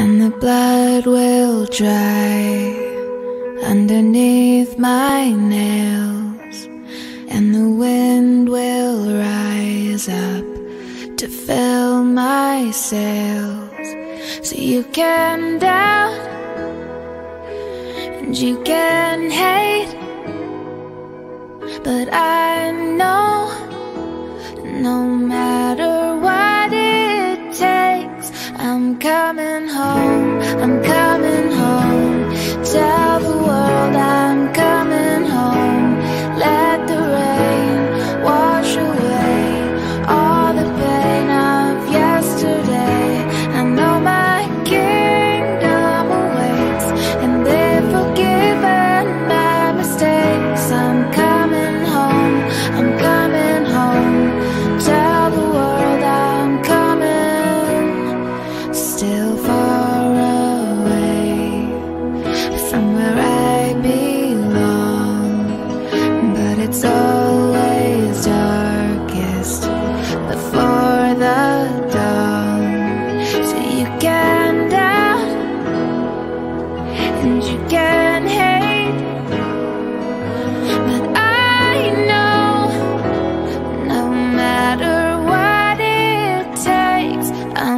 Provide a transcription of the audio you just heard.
And the blood will dry underneath my nails, and the wind will rise up to fill my sails. So you can doubt and you can hate, but I know no matter what it takes, I'm coming home. I'm coming